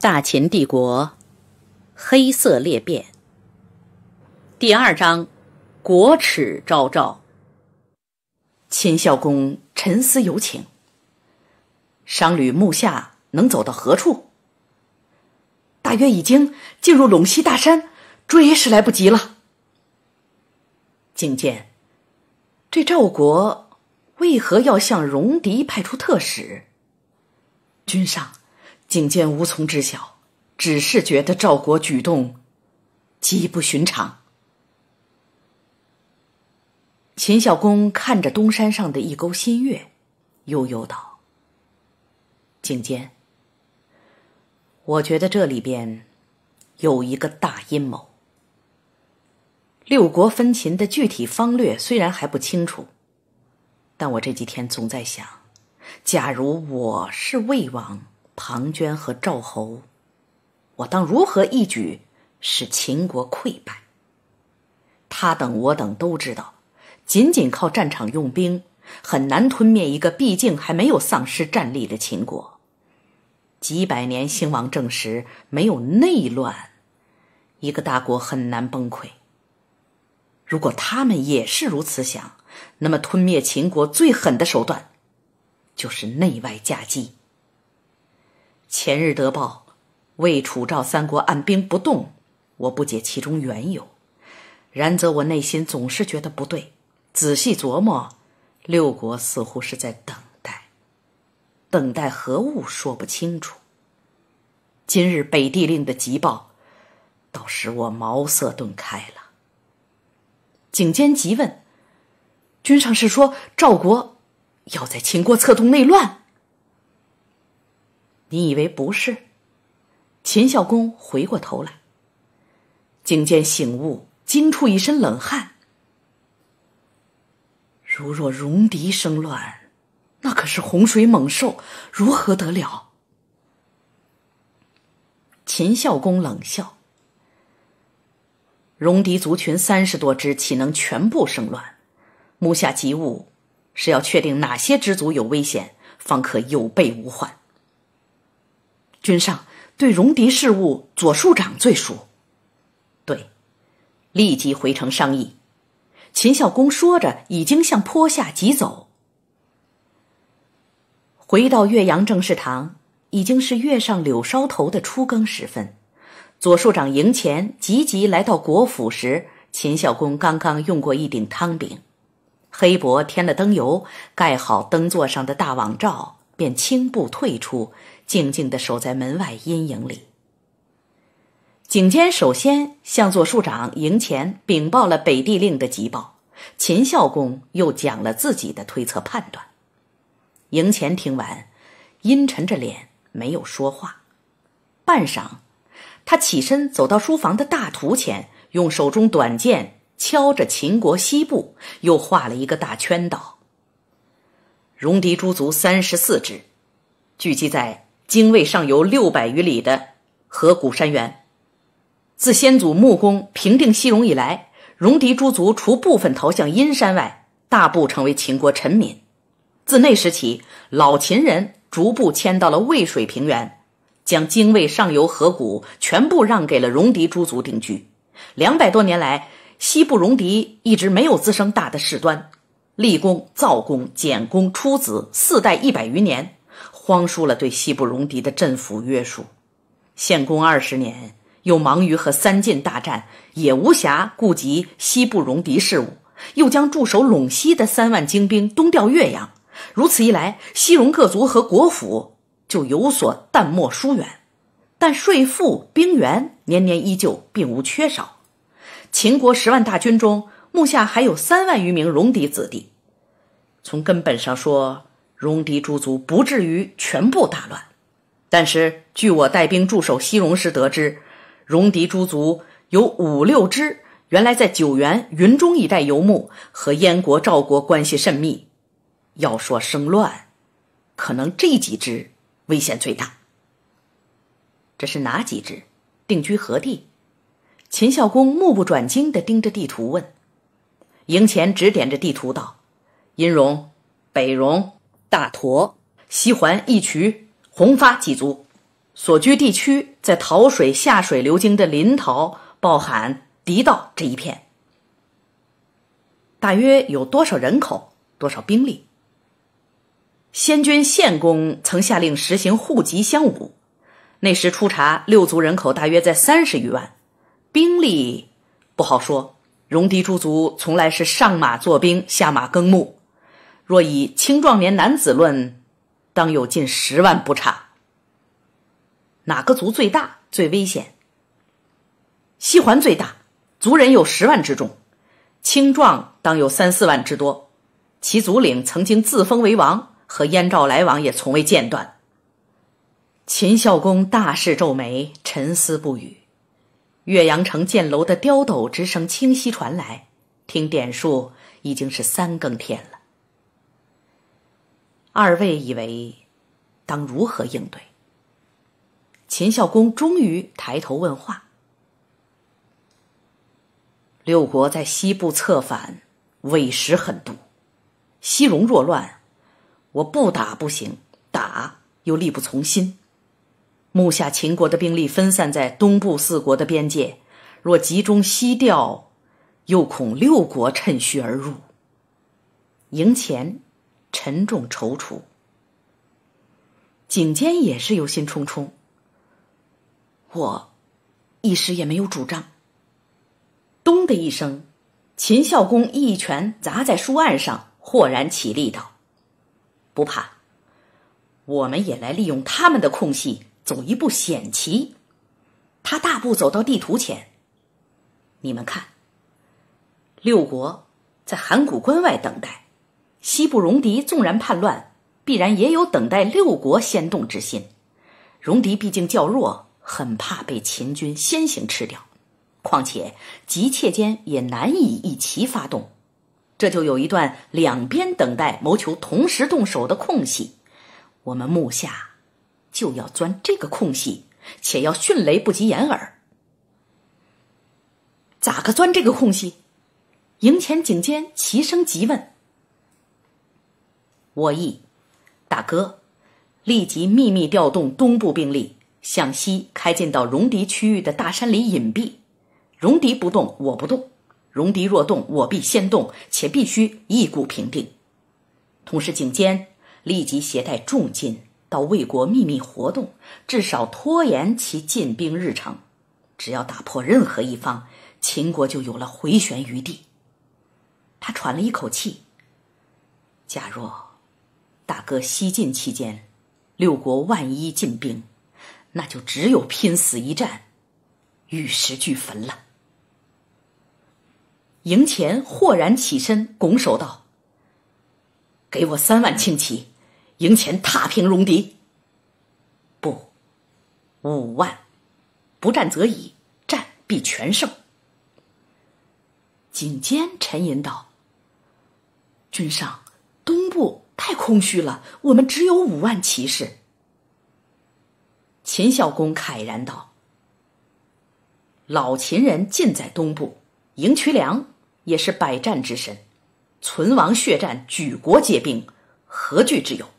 大秦帝国黑色裂变第二章：国耻昭昭。秦孝公沉思有请，商旅目下能走到何处？大约已经进入陇西大山，追是来不及了。景监，这赵国为何要向戎狄派出特使？君上。景监无从知晓，只是觉得赵国举动极不寻常。秦孝公看着东山上的一钩新月，悠悠道：“景监，我觉得这里边有一个大阴谋。六国分秦的具体方略虽然还不清楚，但我这几天总在想，假如我是魏王。”庞涓和赵侯，我当如何一举使秦国溃败？他等我等都知道，仅仅靠战场用兵很难吞灭一个毕竟还没有丧失战力的秦国。几百年兴亡正时，没有内乱，一个大国很难崩溃。如果他们也是如此想，那么吞灭秦国最狠的手段，就是内外夹击。前日得报，魏、楚、赵三国按兵不动，我不解其中缘由。然则我内心总是觉得不对。仔细琢磨，六国似乎是在等待，等待何物说不清楚。今日北地令的急报，倒使我茅塞顿开了。景监急问：“君上是说赵国要在秦国策动内乱？”你以为不是？秦孝公回过头来，景监醒悟，惊出一身冷汗。如若戎狄生乱，那可是洪水猛兽，如何得了？秦孝公冷笑：“戎狄族群三十多支，岂能全部生乱？目下急务是要确定哪些支族有危险，方可有备无患。”君上对戎狄事务，左庶长最熟。对，立即回城商议。秦孝公说着，已经向坡下急走。回到岳阳政事堂，已经是月上柳梢头的初更时分。左庶长迎前急急来到国府时，秦孝公刚刚用过一顶汤饼，黑帛添了灯油，盖好灯座上的大网罩。便轻步退出，静静地守在门外阴影里。景监首先向左庶长迎前禀报了北地令的急报，秦孝公又讲了自己的推测判断。迎前听完，阴沉着脸没有说话。半晌，他起身走到书房的大图前，用手中短剑敲着秦国西部，又画了一个大圈道。戎狄诸族三十四支，聚集在泾渭上游六百余里的河谷山原。自先祖穆公平定西戎以来，戎狄诸族除部分逃向阴山外，大部成为秦国臣民。自那时起，老秦人逐步迁到了渭水平原，将泾渭上游河谷全部让给了戎狄诸族定居。两百多年来，西部戎狄一直没有滋生大的事端。立功、造功、简功、出子四代一百余年，荒疏了对西部戎狄的镇抚约束。献公二十年，又忙于和三晋大战，也无暇顾及西部戎狄事务。又将驻守陇西的三万精兵东调岳阳。如此一来，西戎各族和国府就有所淡漠疏远，但税赋、兵源年年依旧，并无缺少。秦国十万大军中。目下还有三万余名戎狄子弟，从根本上说，戎狄诸族不至于全部大乱。但是，据我带兵驻守西戎时得知，戎狄诸族有五六支，原来在九原、云中一带游牧，和燕国、赵国关系甚密。要说生乱，可能这几支危险最大。这是哪几支？定居何地？秦孝公目不转睛地盯着地图问。营前指点着地图道：“阴戎、北戎、大佗、西环、义渠、红发几族，所居地区在桃水下水流经的临洮、包含狄道这一片，大约有多少人口？多少兵力？先君献公曾下令实行户籍乡武，那时初查六族人口大约在三十余万，兵力不好说。戎狄诸族从来是上马坐兵，下马耕牧，若以青壮年男子论，当有近十万不差。哪个族最大、最危险？西环最大，族人有十万之众，青壮当有三四万之多，其族领曾经自封为王。和燕赵来往也从未间断。秦孝公大视皱眉，沉思不语。岳阳城建楼的刁斗之声清晰传来，听点数已经是三更天了。二位以为当如何应对？秦孝公终于抬头问话：“六国在西部策反，委实狠毒，西戎若乱。”我不打不行，打又力不从心。目下秦国的兵力分散在东部四国的边界，若集中西调，又恐六国趁虚而入。营前沉重踌躇，颈间也是忧心忡忡。我一时也没有主张。咚的一声，秦孝公一拳砸在书案上，豁然起立道。不怕，我们也来利用他们的空隙，走一步险棋。他大步走到地图前，你们看，六国在函谷关外等待，西部戎狄纵然叛乱，必然也有等待六国先动之心。戎狄毕竟较弱，很怕被秦军先行吃掉，况且急切间也难以一齐发动。这就有一段两边等待、谋求同时动手的空隙，我们目下就要钻这个空隙，且要迅雷不及掩耳。咋个钻这个空隙？营前警监齐声急问。我意，大哥，立即秘密调动东部兵力，向西开进到戎狄区域的大山里隐蔽。戎狄不动，我不动。戎狄若动，我必先动，且必须一鼓平定。同时，警监立即携带重金到魏国秘密活动，至少拖延其进兵日程。只要打破任何一方，秦国就有了回旋余地。他喘了一口气。假若大哥西晋期间，六国万一进兵，那就只有拼死一战，玉石俱焚了。营前豁然起身，拱手道：“给我三万轻骑，营前踏平戎狄。不，五万，不战则已，战必全胜。”颈间沉吟道：“君上，太空虚了，我们只有五万骑士。”秦孝公慨然道：“老秦人尽在东部，赢渠梁。”也是百战之神，存亡血战，举国皆兵，何惧之有？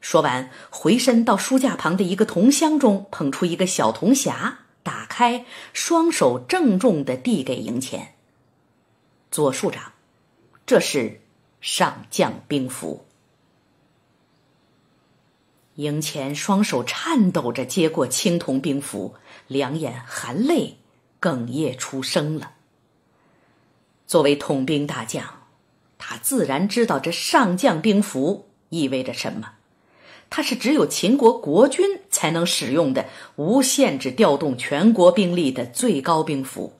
说完，回身到书架旁的一个铜箱中捧出一个小铜匣，打开，双手郑重的递给营前。左庶长，这是上将兵符。营前双手颤抖着接过青铜兵符，两眼含泪，哽咽出声了。作为统兵大将，他自然知道这上将兵符意味着什么。它是只有秦国国君才能使用的无限制调动全国兵力的最高兵符。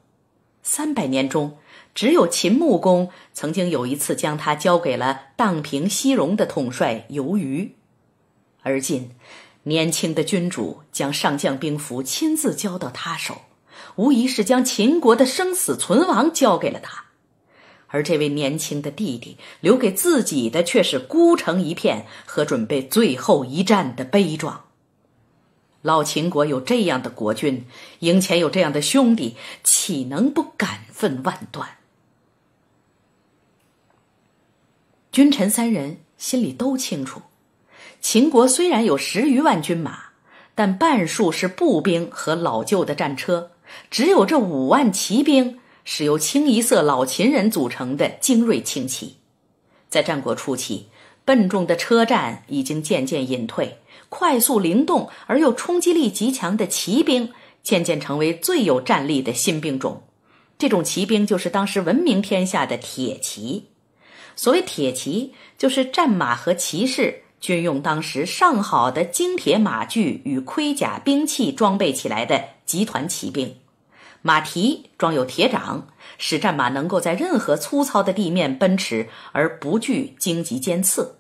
三百年中，只有秦穆公曾经有一次将他交给了荡平西戎的统帅游于。而今，年轻的君主将上将兵符亲自交到他手，无疑是将秦国的生死存亡交给了他。而这位年轻的弟弟留给自己的却是孤城一片和准备最后一战的悲壮。老秦国有这样的国君，营前有这样的兄弟，岂能不感愤万端？君臣三人心里都清楚，秦国虽然有十余万军马，但半数是步兵和老旧的战车，只有这五万骑兵是由清一色老秦人组成的精锐轻骑。在战国初期，笨重的车战已经渐渐隐退，快速灵动而又冲击力极强的骑兵渐渐成为最有战力的新兵种。这种骑兵就是当时闻名天下的铁骑。所谓铁骑，就是战马和骑士均用当时上好的精铁马具与盔甲兵器装备起来的集团骑兵。马蹄装有铁掌，使战马能够在任何粗糙的地面奔驰而不惧荆棘尖刺；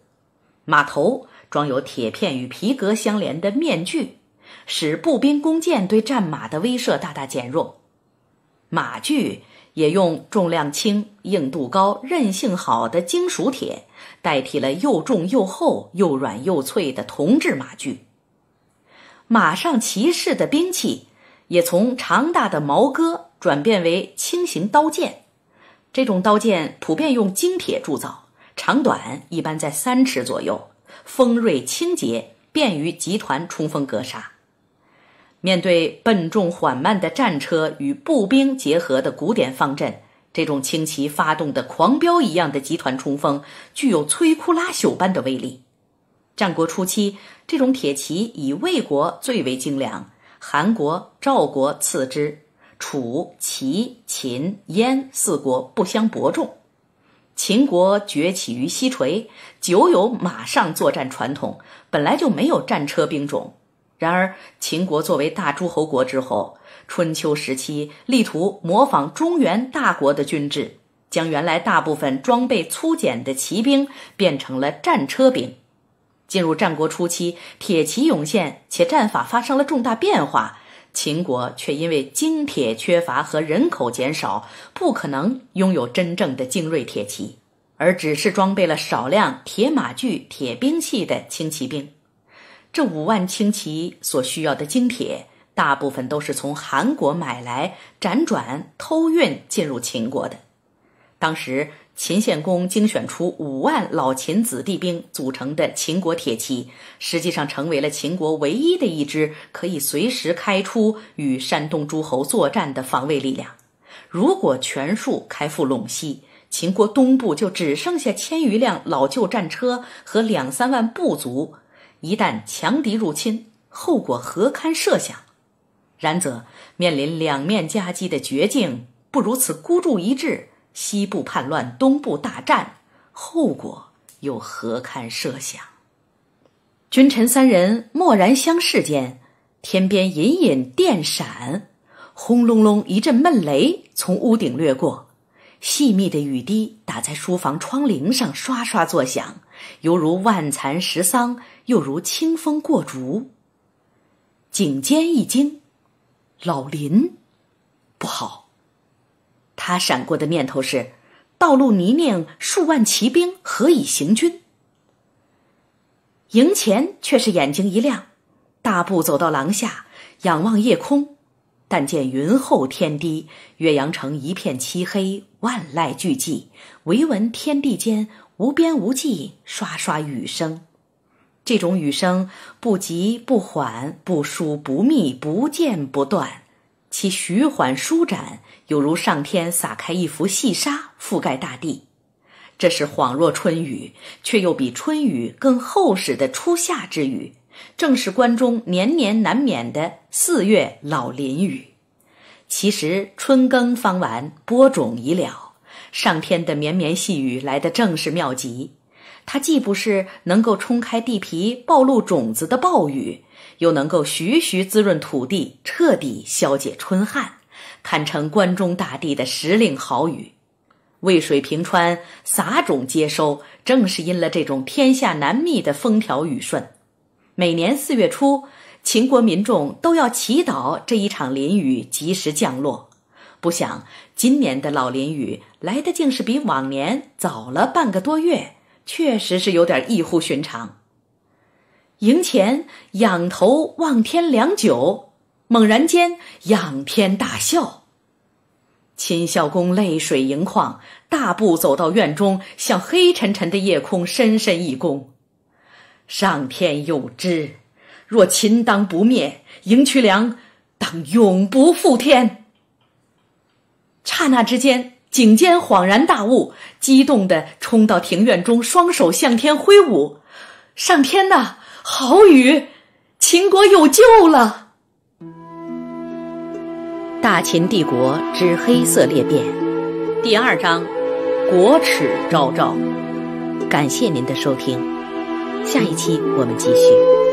马头装有铁片与皮革相连的面具，使步兵弓箭对战马的威慑大大减弱。马具也用重量轻、硬度高、韧性好的金属铁代替了又重又厚、又软又脆的铜制马具。马上骑士的兵器。也从长大的矛戈转变为轻型刀剑，这种刀剑普遍用精铁铸造，长短一般在三尺左右，锋锐清洁，便于集团冲锋格杀。面对笨重缓慢的战车与步兵结合的古典方阵，这种轻骑发动的狂飙一样的集团冲锋，具有摧枯拉朽般的威力。战国初期，这种铁骑以魏国最为精良。韩国、赵国次之，楚、齐、秦、燕四国不相伯仲。秦国崛起于西陲，久有马上作战传统，本来就没有战车兵种。然而，秦国作为大诸侯国之后，春秋时期力图模仿中原大国的军制，将原来大部分装备粗简的骑兵变成了战车兵。进入战国初期，铁骑涌现，且战法发生了重大变化。秦国却因为精铁缺乏和人口减少，不可能拥有真正的精锐铁骑，而只是装备了少量铁马具、铁兵器的轻骑兵。这五万轻骑所需要的精铁，大部分都是从韩国买来，辗转偷运进入秦国的。当时。秦献公精选出五万老秦子弟兵组成的秦国铁骑，实际上成为了秦国唯一的一支可以随时开出与山东诸侯作战的防卫力量。如果全数开赴陇西，秦国东部就只剩下千余辆老旧战车和两三万部族。一旦强敌入侵，后果何堪设想？然则面临两面夹击的绝境，不如此孤注一掷。西部叛乱，东部大战，后果又何堪设想？君臣三人默然相视间，天边隐隐电闪，轰隆隆一阵闷雷从屋顶掠过，细密的雨滴打在书房窗棂上，刷刷作响，犹如万蚕食桑，又如清风过竹。颈间一惊，老林，不好！他闪过的念头是：道路泥泞，数万骑兵何以行军？营前却是眼睛一亮，大步走到廊下，仰望夜空，但见云厚天低，岳阳城一片漆黑，万籁俱寂，唯闻天地间无边无际，刷刷雨声。这种雨声不急不缓，不疏不密，不间不断。其徐缓舒展，有如上天撒开一幅细纱，覆盖大地。这是恍若春雨，却又比春雨更厚实的初夏之雨，正是关中年年难免的四月老林雨。其实春耕方完，播种已了，上天的绵绵细雨来的正是妙极。它既不是能够冲开地皮、暴露种子的暴雨。又能够徐徐滋润土地，彻底消解春旱，堪称关中大地的时令好雨。渭水平川，撒种接收，正是因了这种天下难觅的风调雨顺。每年四月初，秦国民众都要祈祷这一场淋雨及时降落。不想今年的老淋雨来的竟是比往年早了半个多月，确实是有点异乎寻常。营前仰头望天良久，猛然间仰天大笑。秦孝公泪水盈眶，大步走到院中，向黑沉沉的夜空深深一躬：“上天有知，若秦当不灭，赢渠梁当永不复天。刹那之间，景监恍然大悟，激动地冲到庭院中，双手向天挥舞：“上天呐，好雨！秦国有救了！”大秦帝国之黑色裂变，第二章：国耻昭昭。感谢您的收听，下一期我们继续。